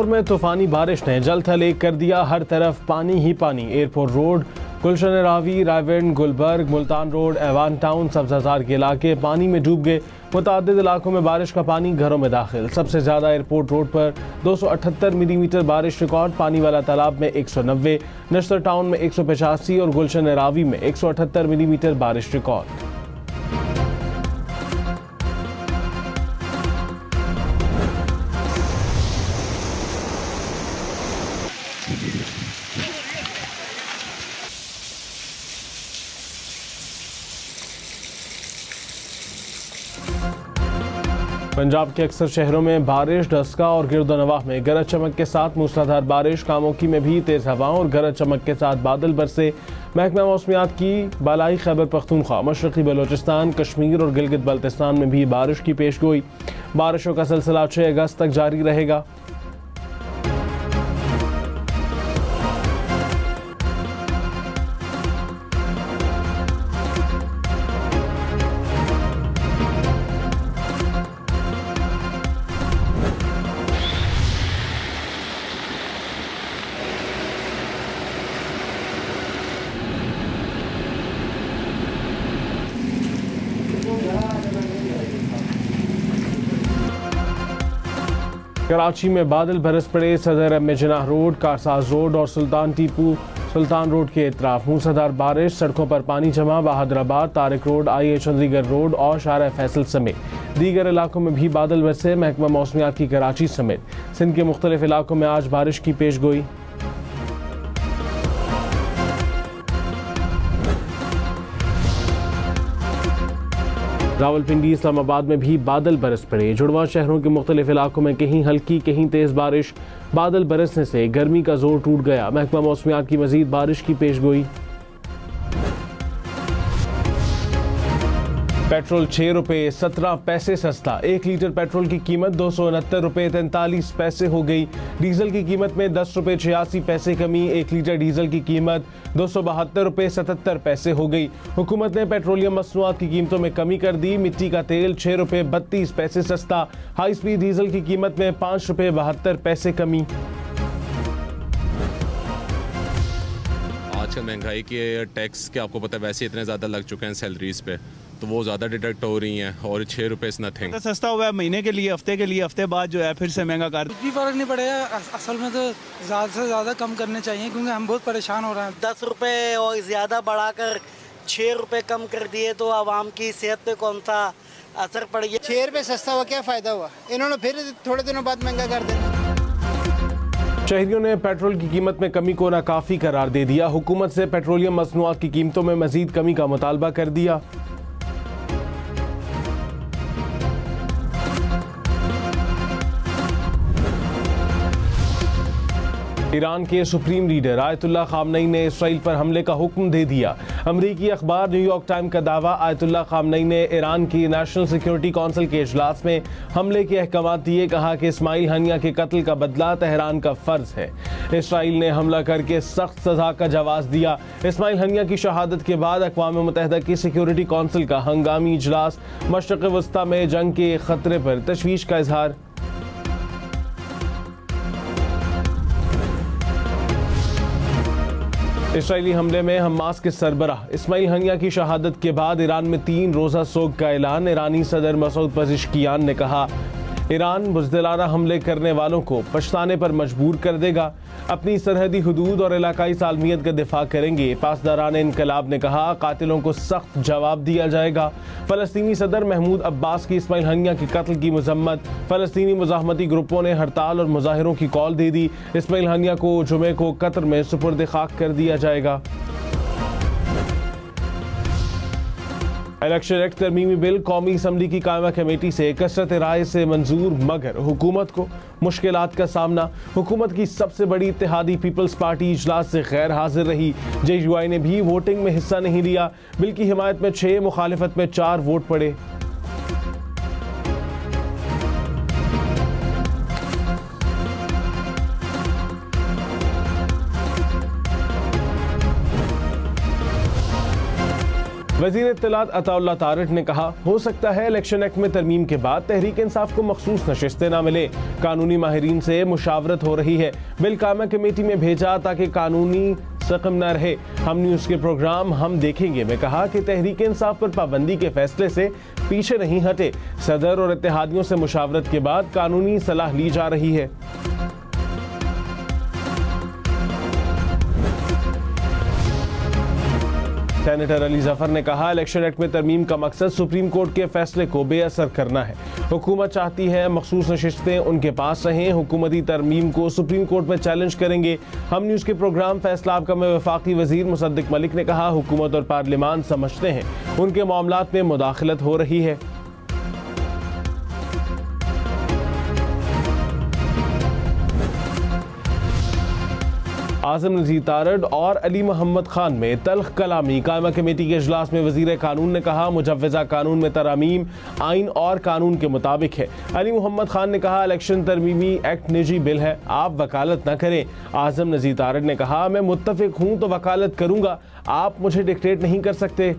लाहौर में तूफानी बारिश ने जल थल एक कर दिया हर तरफ़ पानी ही पानी। Airport road, Gulshan Ravi Raiwind Gulberg, Multan road Awan town Sabzazar के इलाके पानी में डूब गए। मुतद इलाकों में बारिश का पानी घरों में दाखिल। सबसे ज़्यादा एयरपोर्ट रोड पर दो सौ अठहत्तर मिलीमीटर बारिश रिकॉर्ड। पानी वाला तालाब में एक सौ नब्बे, नश्तर टाउन में एक सौ पचासी और गुलशन रावी में एक सौ अठहत्तर मिलीमीटर बारिश रिकॉर्ड। पंजाब के अक्सर शहरों में बारिश, डस्का और गिरदनवाह में गरज चमक के साथ मूसलाधार बारिश कामोकी में भी तेज हवाओं और गरज चमक के साथ बादल बरसे। महकमा मौसमियात की बालाई खैबर पख्तूनख्वा, मशरकी बलोचिस्तान, कश्मीर और गिलगित बल्तिस्तान में भी बारिश की पेश गोई। बारिशों का सिलसिला छः अगस्त तक जारी रहेगा। कराची में बादल बरस पड़े Saddar M Jinnah road, Karsaz road और सुल्तान टीपू, सुल्तान रोड के इतराफ। मूसाधार बारिश, सड़कों पर पानी जमा, Bahadurabad, Tariq road I A Chundrigar road और शार फैसल समेत। दीगर इलाकों में भी बादल बरसे, महकमा मौसमियात की कराची समेत। सिंध के मुख्तलिफ़ इलाकों में आज बारिश की पेश गोई रावलपिंडी इस्लामाबाद में भी बादल बरस पड़े। जुड़वा शहरों के मुख्तलिफ़ इलाकों में कहीं हल्की, कहीं तेज बारिश। बादल बरसने से गर्मी का ज़ोर टूट गया। महकमा मौसमियात की मजीद बारिश की पेश पेट्रोल छह रुपये सत्रह पैसे सस्ता। एक लीटर पेट्रोल की कीमत दो सौ उनहत्तर रुपये तैंतालीस पैसे हो गई। डीजल की कीमत में दस रुपये छियासी पैसे कमी। एक लीटर डीजल की कीमत दो सौ बहत्तर रुपये सतहत्तर पैसे हो गई। हुकूमत ने पेट्रोलियम मसनूआत की कीमतों में कमी कर दी। मिट्टी का तेल छह रुपये बत्तीस पैसे सस्ता। हाई स्पीड डीजल की कीमत में पाँच रुपये बहत्तर पैसे कमी। आजकल महँगाई के टैक्स के आपको पता है, वैसे इतने ज़्यादा लग चुके हैं सैलरीज पे। तो वो ज़्यादा डिडक्ट हो रही हैं और छः रुपये से नथिंग सस्ता हुआ है महीने के लिए हफ़्ते के लिए हफ़्ते बाद जो है फिर से महँगा कर। कुछ भी फ़र्क नहीं पड़ेगा। असल में तो ज़्यादा से ज़्यादा कम करने चाहिए क्योंकि हम बहुत परेशान हो रहे हैं। दस रुपए और ज़्यादा बढ़ाकर छः रुपए कम कर दिए तो आवाम की सेहत पे कौन सा असर पड़ गया छः रुपये सस्ता हुआ क्या फ़ायदा हुआ? इन्होंने फिर थोड़े दिनों बाद महँगा कर देना शहरियों ने पेट्रोल की कीमत में कमी को नाकाफी करार दे दिया। हुकूमत से पेट्रोलियम मसनूआत की कीमतों में मजीद कमी का मुतालबा कर दिया। ईरान के सुप्रीम लीडर आयतुल्ला खामनई ने इसराइल पर हमले का हुक्म दे दिया। अमरीकी अखबार न्यूयॉर्क टाइम का दावा आयतुल्ला खामनई ने ईरान की नेशनल सिक्योरिटी काउंसिल के अजलास में हमले के अहकाम दिए, कहा कि इस्माइल हनिया के कत्ल का बदला तहरान का फ़र्ज़ है। इसराइल ने हमला करके सख्त सजा का जवाब दिया। इस्माइल हनिया की शहादत के बाद अकवा मुतहदा की सिक्योरिटी काउंसिल का हंगामी इजलास मशरक वस्ती में जंग के खतरे पर तशवीश का इजहार इसराइली हमले में हमास के सरबरा इस्माइल हंगिया की शहादत के बाद ईरान में तीन रोज़ा सोग का ऐलान। ईरानी सदर मसूद पजिशकियान ने कहा ईरान बुजदिलाना हमले करने वालों को पछताने पर मजबूर कर देगा। अपनी सरहदी हदूद और इलाकाई सालमियत का दिफा करेंगे। पासदारान इनकलाब ने कहा, कातिलों को सख्त जवाब दिया जाएगा। फ़लस्तनी सदर महमूद अब्बास की इस्माइल हनिया के कत्ल की मजम्मत। फ़लस्तनी मजामती ग्रुपों ने हड़ताल और मुजाहरों की कॉल दे दी। इस्माइल हनिया को जुमे को कतर में सुपुर्द खाक कर दिया जाएगा। इलेक्शन एक्ट तरमीमी बिल कौमी असम्बली की कायमा कमेटी से कसरत राय से मंजूर, मगर हुकूमत को मुश्किल का सामना। हुकूमत की सबसे बड़ी इतिहादी पीपल्स पार्टी इजलास से गैर हाजिर रही। जे यू आई ने भी वोटिंग में हिस्सा नहीं लिया। बिल की हिमायत में छः मुखालफत में चार वोट पड़े। वज़ीर इतलात अताउल्ला तारट ने कहा, हो सकता है इलेक्शन एक्ट में तरमीम के बाद तहरीक इंसाफ को मखसूस नशस्तें ना मिले। कानूनी माहरीन से मुशावरत हो रही है। बिल कामा कमेटी में भेजा ताकि कानूनी सकम न रहे। हम न्यूज़ के प्रोग्राम हम देखेंगे। में कहा कि तहरीक इंसाफ पर पाबंदी के फैसले से पीछे नहीं हटे। सदर और इतिहादियों से मुशावरत के बाद कानूनी सलाह ली जा रही है। सेनेटर अली ज़फ़र ने कहा इलेक्शन एक्ट में तरमीम का मकसद सुप्रीम कोर्ट के फैसले को बेअसर करना है। हुकूमत चाहती है मखसूस नशस्तें उनके पास रहें। हुकूमती तरमीम को सुप्रीम कोर्ट में चैलेंज करेंगे। हम न्यूज़ के प्रोग्राम फैसला आपका में वफाकी वज़ीर मुसद्दिक मलिक ने कहा, हुकूमत और पार्लियामान समझते हैं। उनके मामला में मुदाखलत हो रही है। आज़म नजीर तारड और अली मोहम्मद खान में तलख कलामी। कायमा कमेटी के अजलास में वज़ीर कानून ने कहा मुजवजा कानून में तरामीम आइन और कानून के मुताबिक है। अली मोहम्मद खान ने कहा, इलेक्शन तरमीमी एक्ट निजी बिल है, आप वकालत ना करें। आज़म नजीर तारड ने कहा, मैं मुतफिक हूँ तो वकालत करूँगा, आप मुझे डिक्टेट नहीं कर सकते।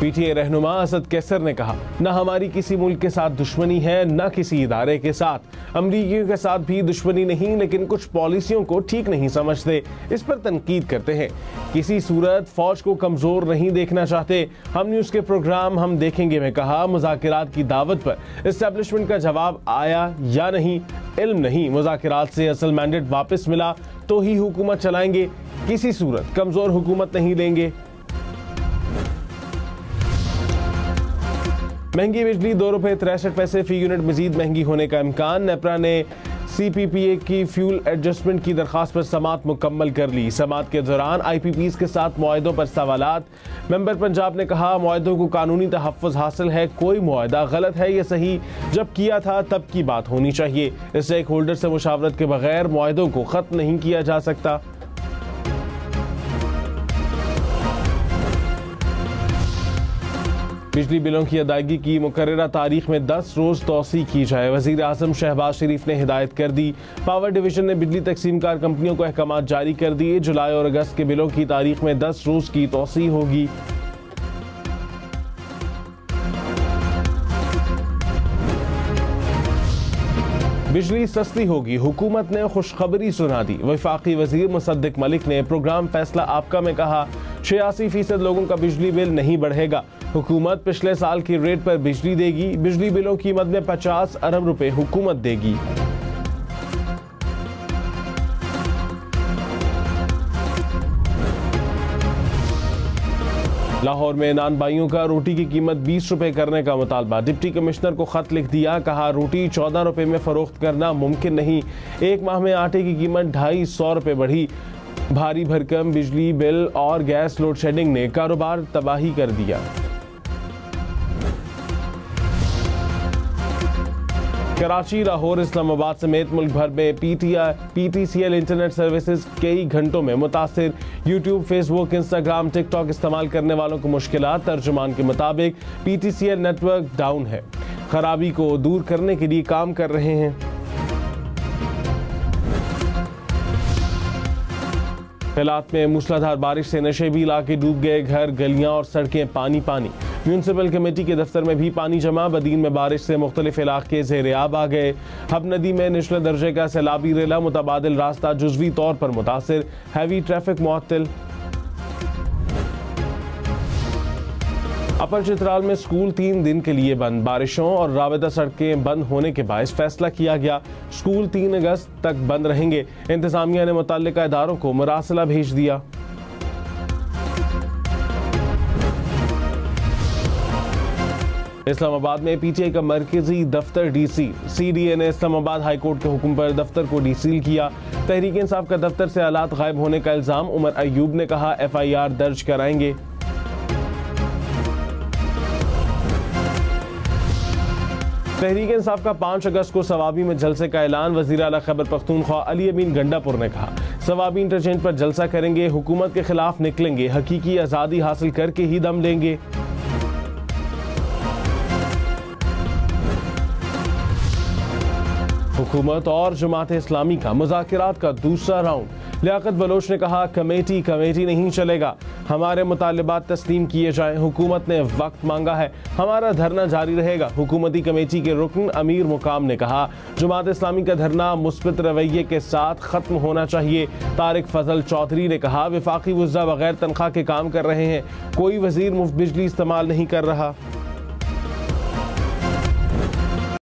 पीटीए रहनुमा असद कैसर ने कहा, न हमारी किसी मुल्क के साथ दुश्मनी है, न किसी इदारे के साथ। अमरीकियों के साथ भी दुश्मनी नहीं, लेकिन कुछ पॉलिसियों को ठीक नहीं समझते। इस पर तनकीद करते हैं। किसी सूरत फौज को कमज़ोर नहीं देखना चाहते। हम न्यूज़ के प्रोग्राम हम देखेंगे, में कहा, मुजाकरात की दावत पर। इस्टेब्लिशमेंट का जवाब आया या नहीं? इल्म नहीं। मुजाकरात से असल मैंडेट वापस मिला तो ही हुकूमत चलाएँगे। किसी सूरत कमज़ोर हुकूमत नहीं लेंगे महँगी बिजली दो रुपये तिरसठ पैसे, फ़ी यूनिट मजीद महँगी होने का इम्कान। नेपरा ने सी पी पी ए की फ्यूल एडजस्टमेंट की दरख्वास्त पर समात मुकम्मल कर ली। समात के दौरान आई पी पीज के साथ माहों पर सवाल मेंबर पंजाब ने कहा माहों को कानूनी तहफ़ हासिल है, कोई माहा गलत है या सही? जब किया था, तब की बात होनी चाहिए। स्टेक होल्डर से मुशावरत के बगैर माहों को ख़त्म नहीं किया जा सकता। बिजली बिलों की अदायगी की मुकर तारीख में दस रोज तोसी की जाए। वज़ीर अजम शहबाज शरीफ ने हिदायत कर दी। पावर डिवीज़न ने बिजली तकसीम कार कंपनियों को अहकाम जारी कर दिए। जुलाई और अगस्त के बिलों की तारीख में दस रोज की तोसी होगी। बिजली सस्ती होगी, हुकूमत ने खुशखबरी सुना दी। वफाकी वज़ीर मुसद्दिक मलिक ने प्रोग्राम फैसला आपका में कहा, छियासी फ़ीसद लोगों का बिजली बिल नहीं बढ़ेगा। हुकूमत पिछले साल की रेट पर बिजली देगी। बिजली बिलों की कीमत में 50 अरब रुपए हुकूमत देगी। लाहौर में नान बाइयों का रोटी की कीमत बीस रुपए करने का मुतालबा। डिप्टी कमिश्नर को खत लिख दिया, कहा रोटी चौदह रुपए में फरोख्त करना मुमकिन नहीं। एक माह में आटे की कीमत ढाई सौ रुपए बढ़ी। भारी भरकम बिजली बिल और गैस लोड शेडिंग ने कारोबार तबाही कर दिया। कराची, लाहौर, इस्लामाबाद समेत मुल्क भर में P T I P T C L internet services कई घंटों में मुतासर। यूट्यूब, फेसबुक, इंस्टाग्राम, टिकटॉक इस्तेमाल करने वालों को मुश्किल तर्जुमान के मुताबिक P T C L network down है। खराबी को दूर करने के लिए काम कर रहे हैं। हालात में मूसलाधार बारिश से नशे भी इलाके डूब गए। घर, गलियाँ और सड़कें पानी पानी। म्यूनसिपल कमेटी के दफ्तर में भी पानी जमा। बदीन में बारिश से मुख्तलिफ़ इलाके जेर आब आ गए। हब नदी में निचले दर्जे का सैलाबी रेला मुतबादल रास्ता जुजवी तौर पर मुतासर। हैवी ट्रैफ़िक मुअत्तल अपर चित्राल में स्कूल तीन दिन के लिए बंद। बारिशों और राबता सड़कें बंद होने के बायस फैसला किया गया। स्कूल तीन अगस्त तक बंद रहेंगे। इंतजामिया ने मुतल इदारों को मरासला भेज दिया। इस्लामाबाद में पीटीआई का मरकजी दफ्तर डीसी। सीडीए ने इस्लामाबाद हाईकोर्ट के हुक्म पर दफ्तर को डीसील किया। तहरीक इंसाफ का दफ्तर से आलात गायब होने का इल्ज़ाम उमर अयूब ने कहा। एफआईआर दर्ज कराएँगे। तहरीक इंसाफ का पाँच अगस्त को सवाबी में जलसे का ऐलान, वज़ीर अला खैबर पख्तूनख्वा अली अमीन गंडापुर ने कहा। सवाबी इंटरचेंज पर जलसा करेंगे, हुकूमत के खिलाफ निकलेंगे, हकीकी आज़ादी हासिल करके ही दम लेंगे। हुकूमत और जमात इस्लामी का मुजाकरात का दूसरा राउंड। लियाकत बलोच ने कहा, कमेटी कमेटी नहीं चलेगा। हमारे मुतालबात तस्लीम किए जाएँ। हुकूमत ने वक्त मांगा है। हमारा धरना जारी रहेगा। हुकूमती कमेटी के रुकन अमीर मुकाम ने कहा, जमात इस्लामी का धरना मुस्बत रवैये के साथ ख़त्म होना चाहिए। तारिक फजल चौधरी ने कहा, विफाकी वज़ा बगैर तनख्वाह के काम कर रहे हैं। कोई वज़ीर मुफ़्त बिजली इस्तेमाल नहीं कर रहा।